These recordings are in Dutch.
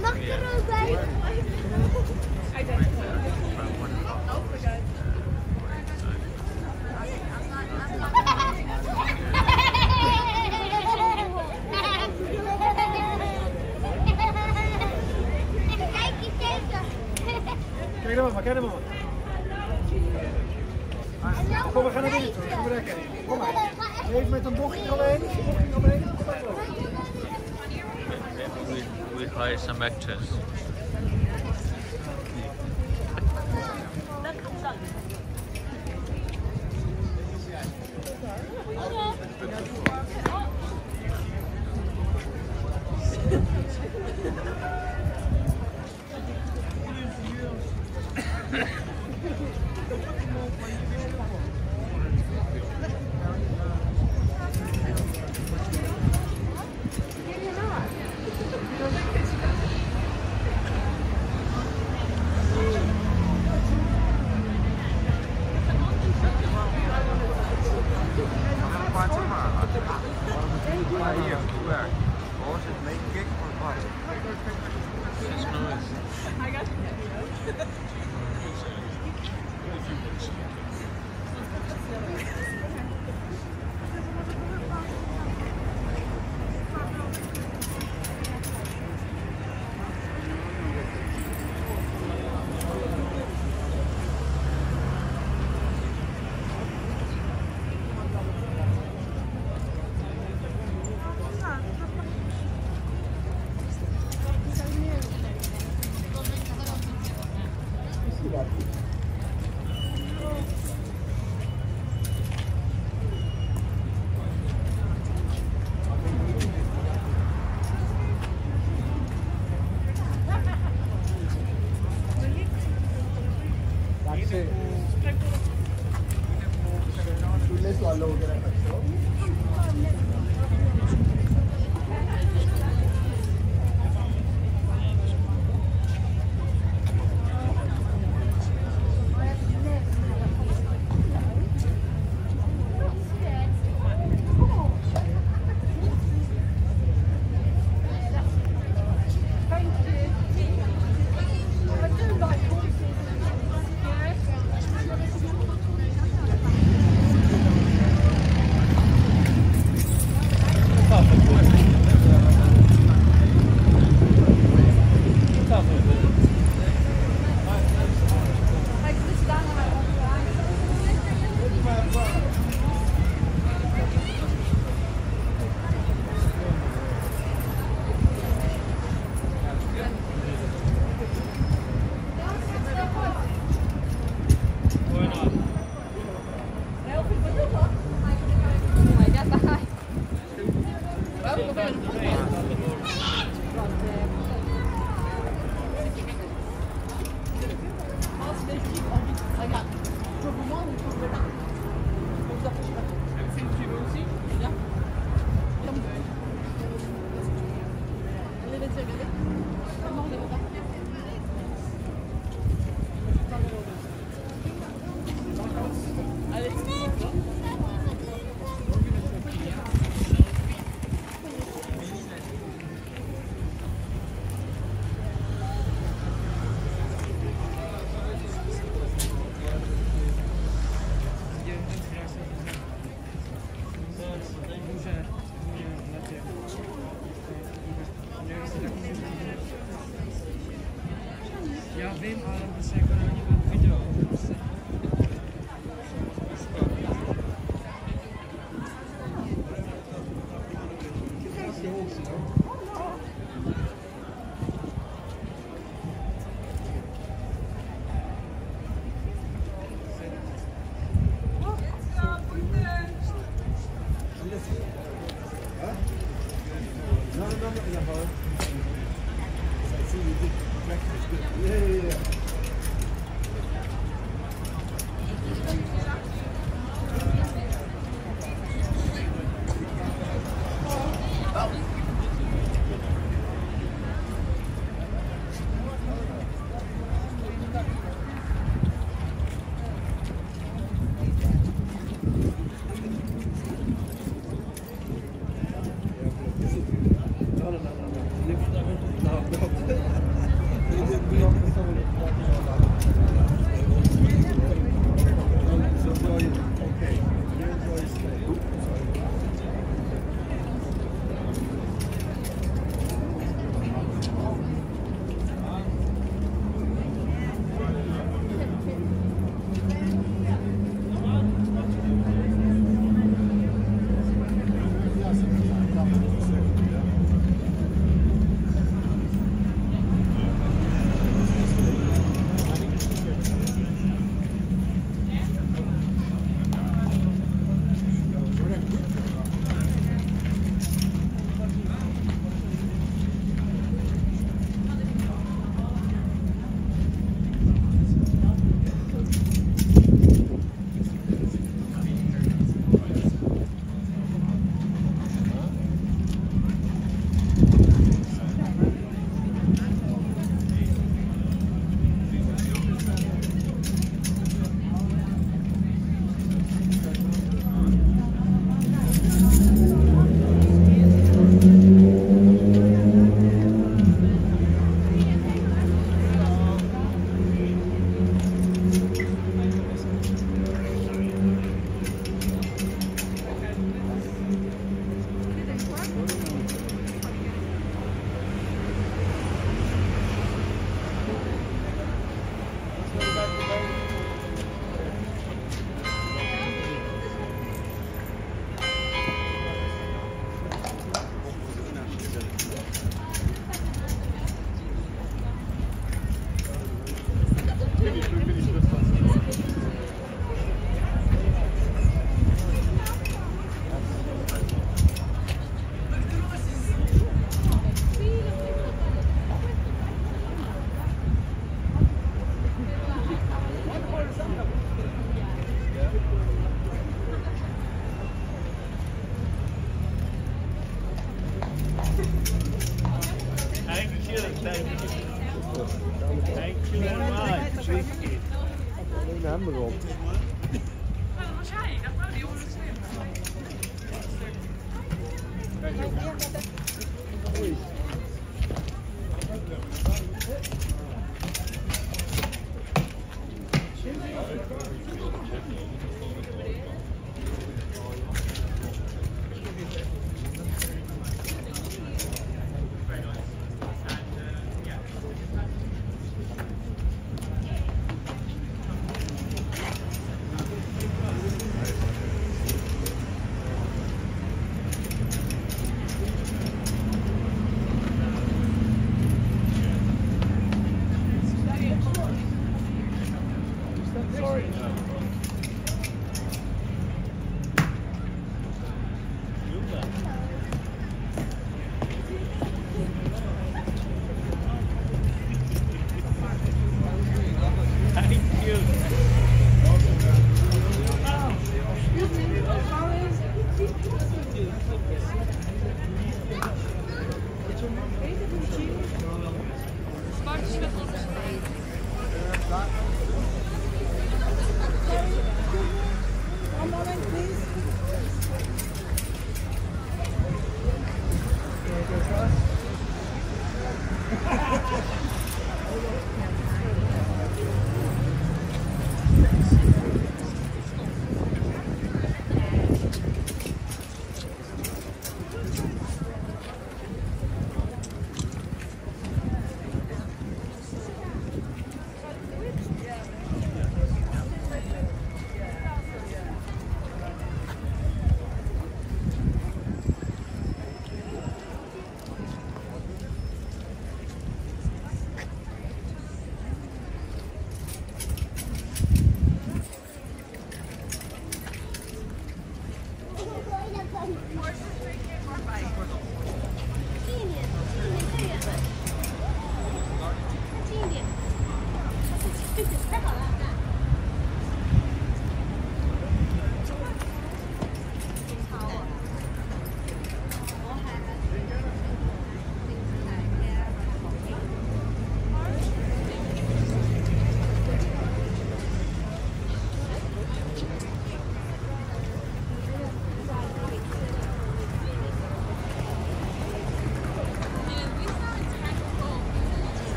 Mag ik er ook bij? Kijk eens even. Kijk naar mama. Kom, we gaan naar binnen toe. Kom maar maar. Even met een bochtje omheen. Een bochtje omheen. Hire some actors. Rabbim, alam Alleen de hemden op. There. sorry. No.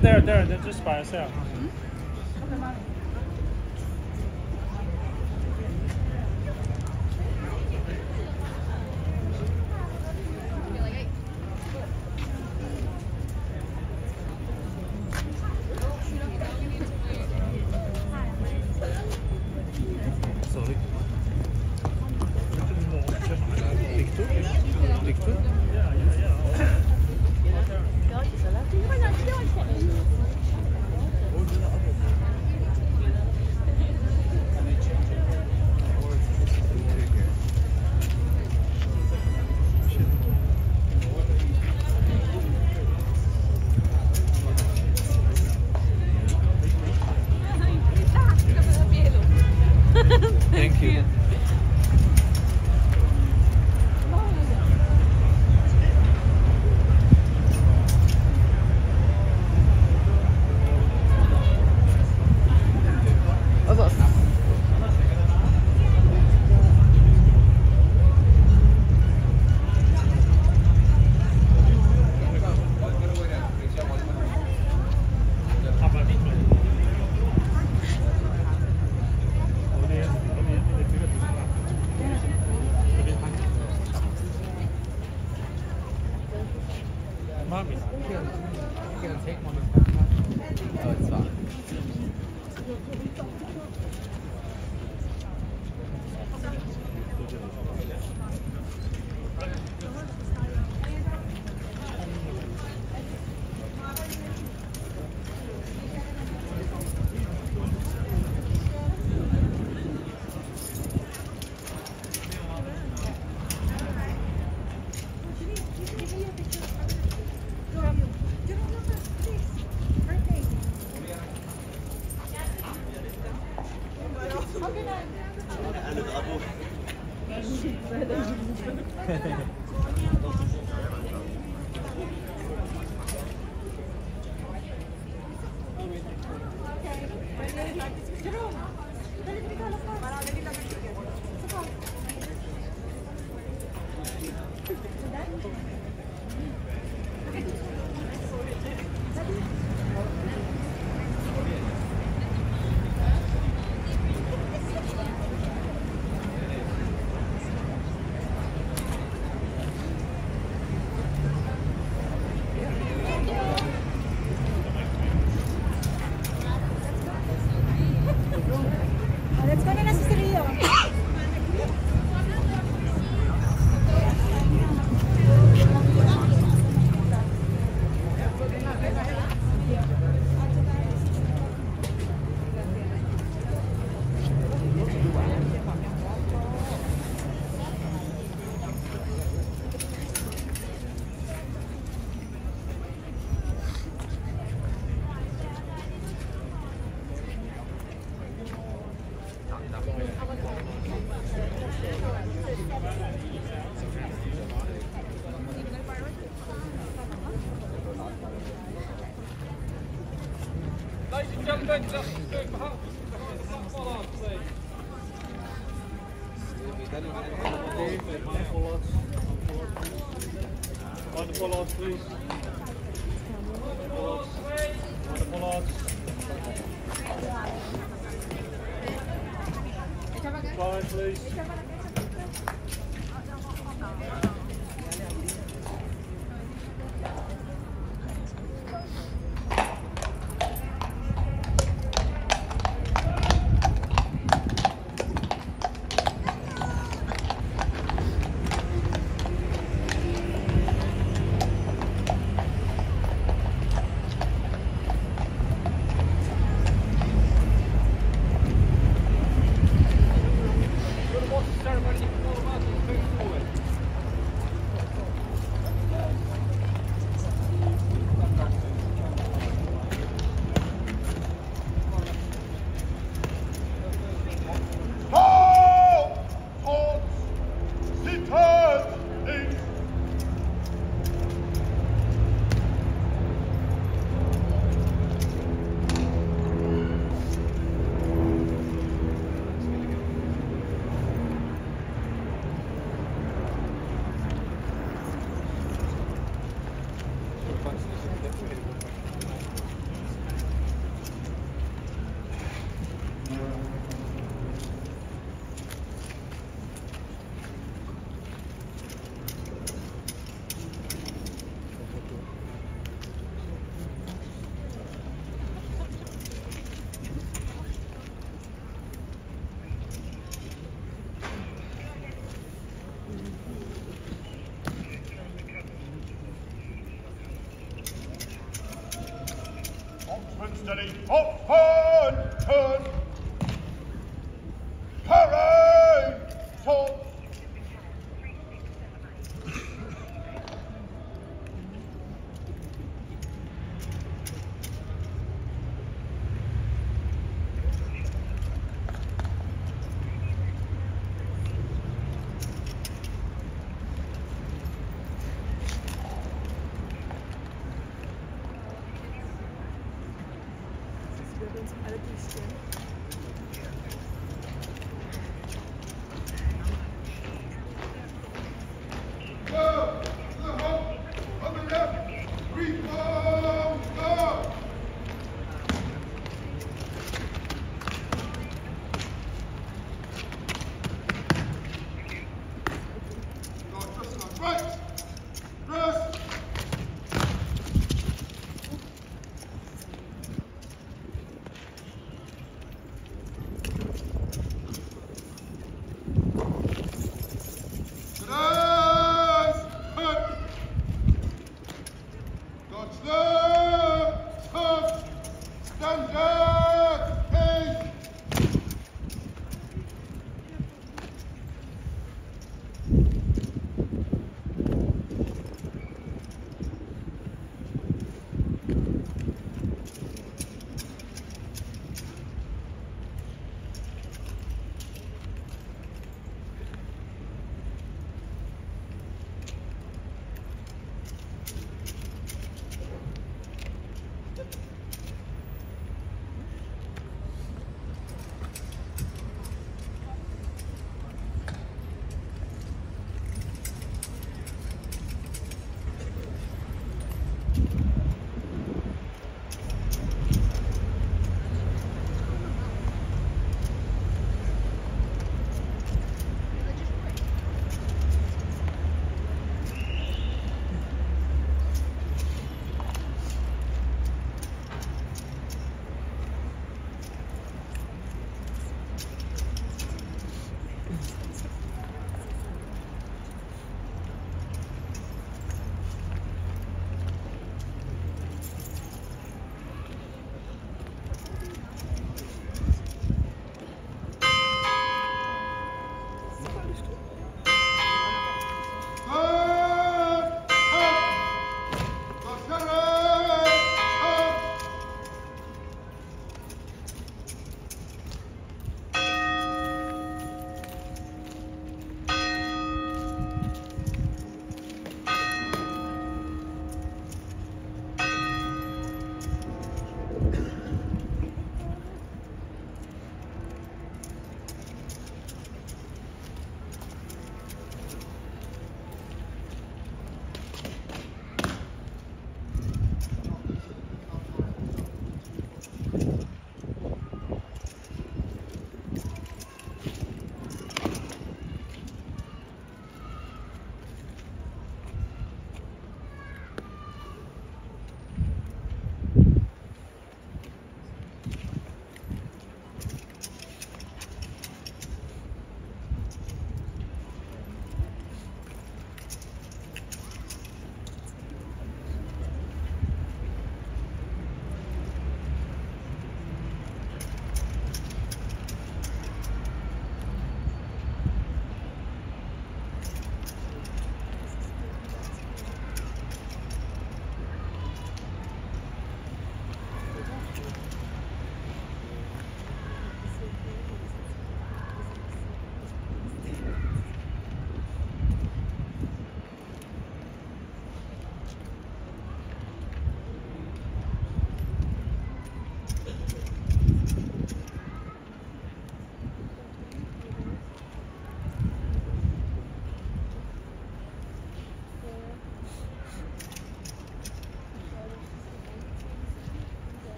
there, there, they're just by yourself. Ladies and gentlemen, just doing perhaps on the please. question.